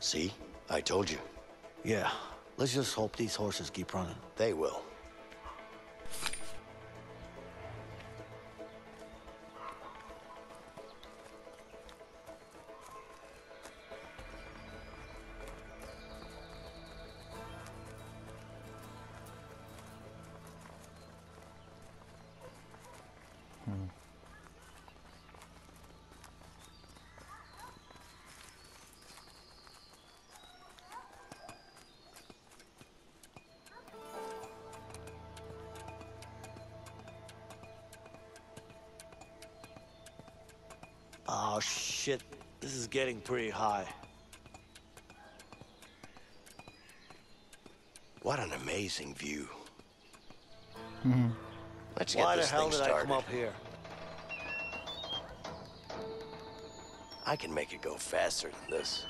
See? I told you. Yeah. Let's just hope these horses keep running. They will. Oh, shit. This is getting pretty high. What an amazing view. Mm-hmm. Let's get Why the this hell thing did I started. come up here? I can make it go faster than this.